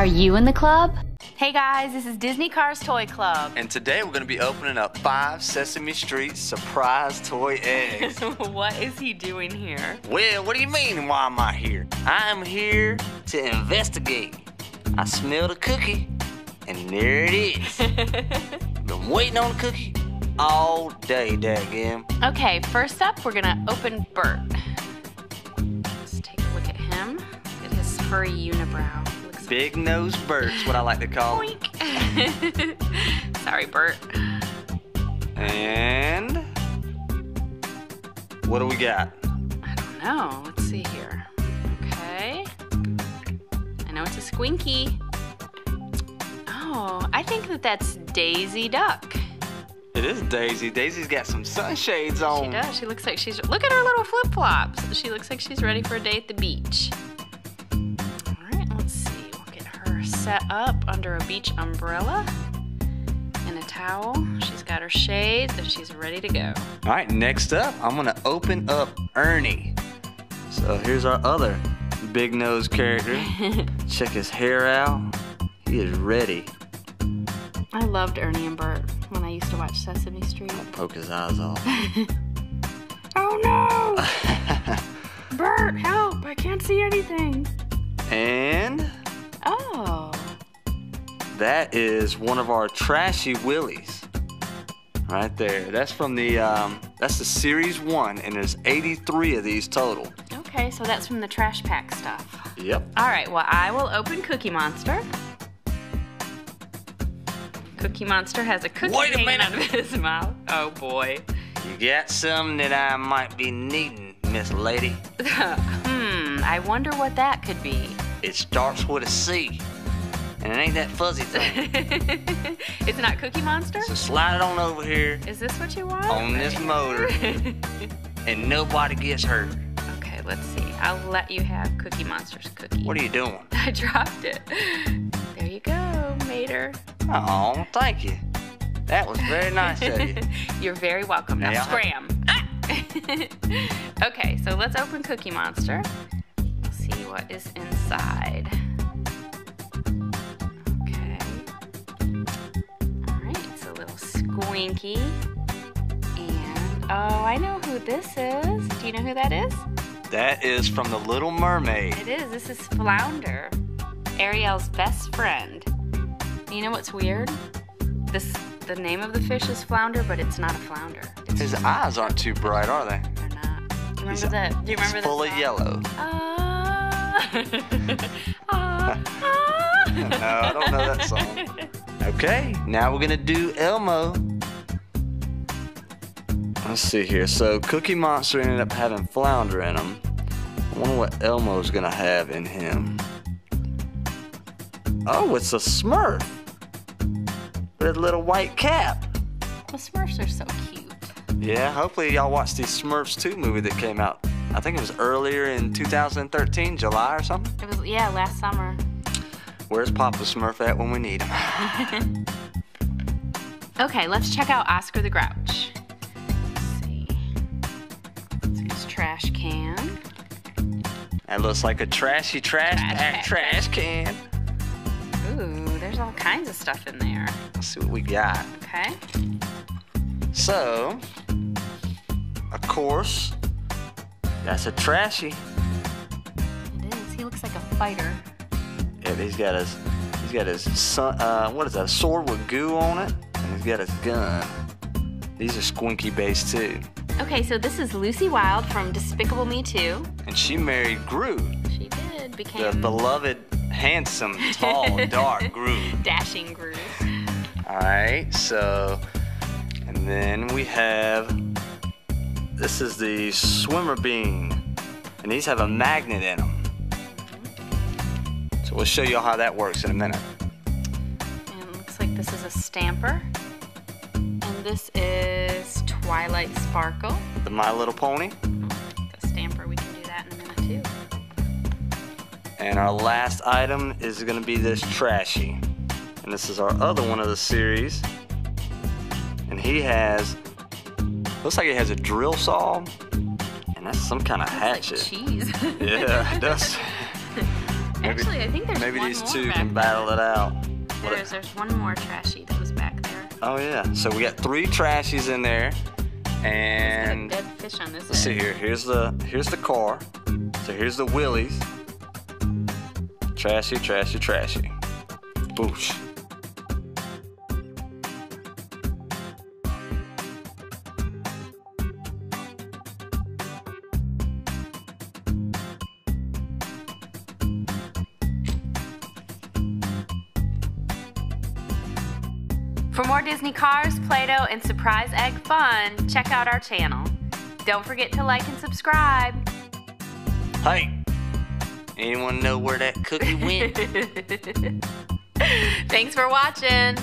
Are you in the club? Hey guys, this is Disney Cars Toy Club. And today we're going to be opening up five Sesame Street surprise toy eggs. what is he doing here? well, what do you mean, why am I here? I'm here to investigate. I smelled a cookie, and there it is. Been waiting on the cookie all day, daggum. Okay, first up, we're gonna open Bert. Let's take a look at him. Look at his furry unibrow. Big nose Bert's what I like to call him. Sorry, Bert. And what do we got? I don't know. Let's see here. Okay. I know it's a squinky. Oh, I think that that's Daisy Duck. It is Daisy. Daisy's got some sunshades on. She does. She looks like she's. Look at her little flip flops. She looks like she's ready for a day at the beach. Set up under a beach umbrella and a towel. She's got her shades and she's ready to go. All right, next up, I'm gonna open up Ernie. So here's our other big nose character. Check his hair out. He is ready. I loved Ernie and Bert when I used to watch Sesame Street. I Poke his eyes off. Oh no! Bert, help! I can't see anything. and. That is one of our trashy willies. Right there. That's from the um, that's the series one, and there's 83 of these total. Okay, so that's from the trash pack stuff. Yep. All right, well, I will open Cookie Monster. Cookie Monster has a cookie Wait a hanging out of his mouth. Oh boy. You got some that I might be needing, Miss Lady. hmm, I wonder what that could be. It starts with a C, and it ain't that fuzzy thing. it's not Cookie Monster? so slide it on over here Is this what you want? on this motor, and nobody gets hurt. okay, let's see. I'll let you have Cookie Monster's cookie. What are you doing? I dropped it. There you go, Mater. Oh, thank you. That was very nice of you. You're very welcome. Now Yeah. scram. Ah! okay, so let's open Cookie Monster. We'll see what is inside. Squinky. And oh, I know who this is. Do you know who that is? That is from The Little Mermaid. It is. This is Flounder, Ariel's best friend. You know what's weird? This the name of the fish is Flounder, but it's not a flounder. It's His eyes aren't too bright, are they? They're not. Do you He's- remember the? Do you remember the full of yellow. Ah. Ah, ah. No, I don't know that song. Okay, now we're gonna do Elmo. Let's see here. So Cookie Monster ended up having flounder in him. I wonder what Elmo's gonna have in him. Oh, it's a Smurf with a little white cap. The Smurfs are so cute. Yeah, hopefully y'all watched the Smurfs 2 movie that came out. I think it was earlier in 2013, July or something. It was yeah, last summer. Where's Papa Smurf at when we need him? Okay, let's check out Oscar the Grouch. Trash can. That looks like a trashy trash Trash trash can. Ooh, there's all kinds of stuff in there. Let's see what we got. Okay. So, of course, that's a trashy. It is. He looks like a fighter. Yeah, he's got his he's got his son, uh, what is that? A sword with goo on it, and he's got his gun. These are squinky based too. Okay, so this is Lucy Wilde from Despicable Me 2. And she married Gru, She did. became... the beloved, handsome, tall, dark Gru. dashing Gru. All right, so, and then we have this is the swimmer bean, and these have a magnet in them. So we'll show you how that works in a minute. And it looks like this is a stamper. And this is Twilight Sparkle. The My Little Pony, The stamper, we can do that in a minute too. and our last item is going to be this trashy, and this is our other one of the series, and he has looks like he has a drill saw, and that's some kind of Like hatchet. cheese. Yeah, it does. Maybe, Actually, I think there's maybe these two can battle there. it out. There's, there's one more trashy that was back there. Oh yeah. So we got three trashies in there, and dead fish on this let's see here. Here's the here's the car. So here's the wheelies. Trashy, trashy, trashy. Boosh. For more Disney cars, Play-Doh, and surprise egg fun, check out our channel. Don't forget to like and subscribe. Hey, anyone know where that cookie went? Thanks for watching.